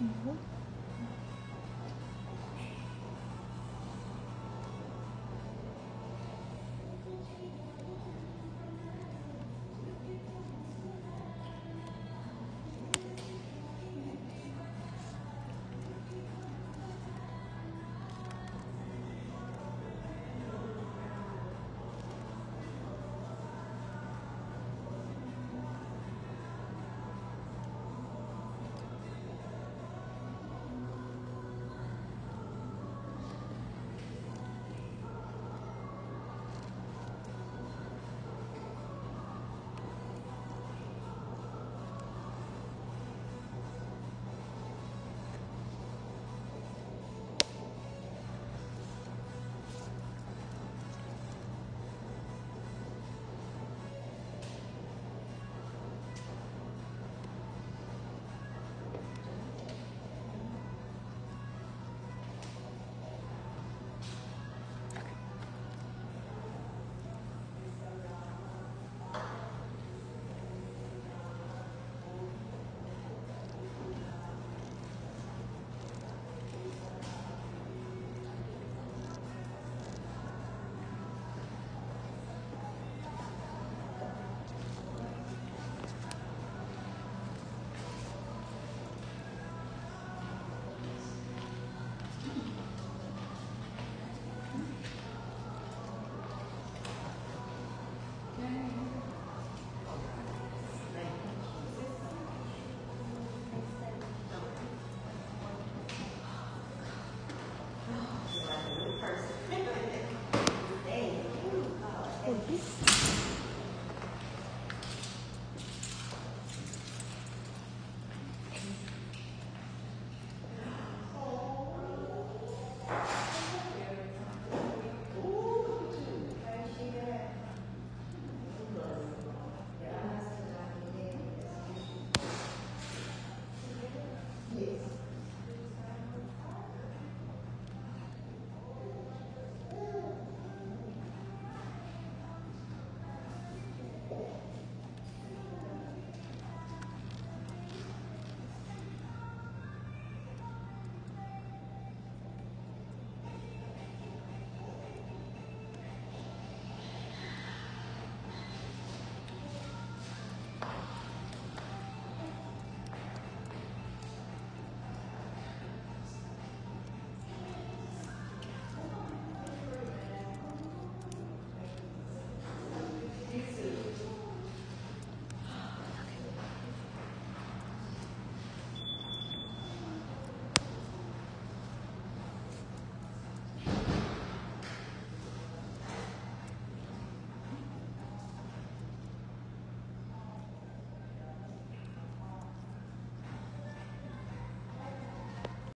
음. please.